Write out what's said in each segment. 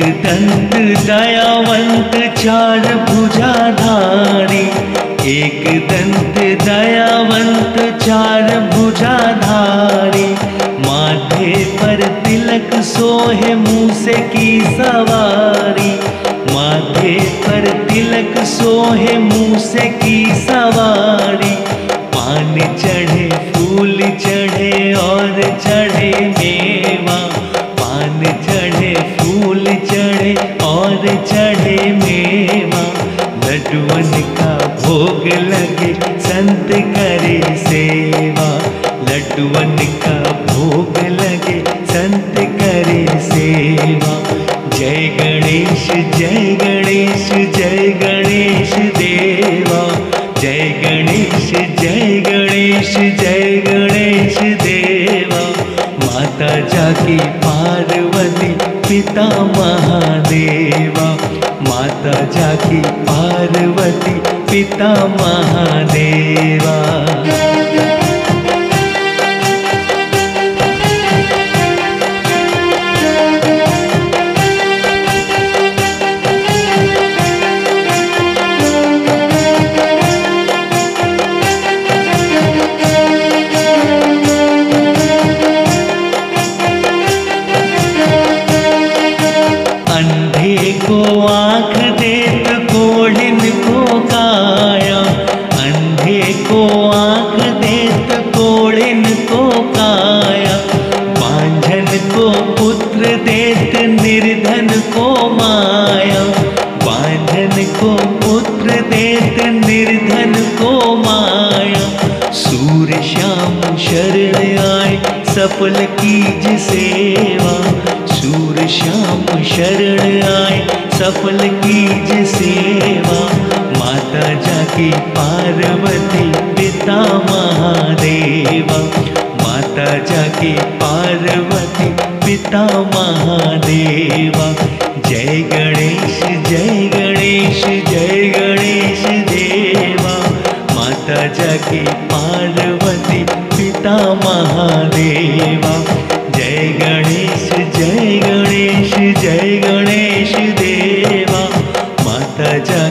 एक दंत दयावंत चार भुजाधारी। एक दंत दयावंत चार भुजाधारी। माथे पर तिलक सोहे मूसे की सवारी। माथे पर तिलक सोहे मूसे की सवारी। पान चढ़े, फूल चढ़े और चढ़े मेवा। फूल चढ़े और चढ़े मेवा। लड्डुअन का भोग लगे, संत करे सेवा। लड्डुअन का भोग लगे, संत करे सेवा। जय गणेश जय गणेश जय गणेश देवा। जय गणेश जय गणेश जय गणेश देवा। माता जाकी पार्वती पिता महादेवा माता जाकी पार्वती पिता महादेवा। को आँख देत कोढ़िन को काया, अंधे को आँख देत कोढ़िन को काया बांझन को पुत्र देत निर्धन को माया बांझन को पुत्र देत निर्धन को माया। सूर्य, श्याम, शरण आए, सफल सेवा सूर्य श्याम शरण आए, सफल कीज सेवा। माता जाकी पार्वती पिता महादेवा। माता जाकी पार्वती पिता महादेवा। जय गणेश जय गणेश जय गणेश देवा। माता जाकी पार्वती पिता महादेवा।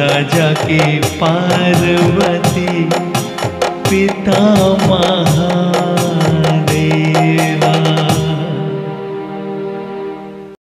माता जाके पार्वती पिता महा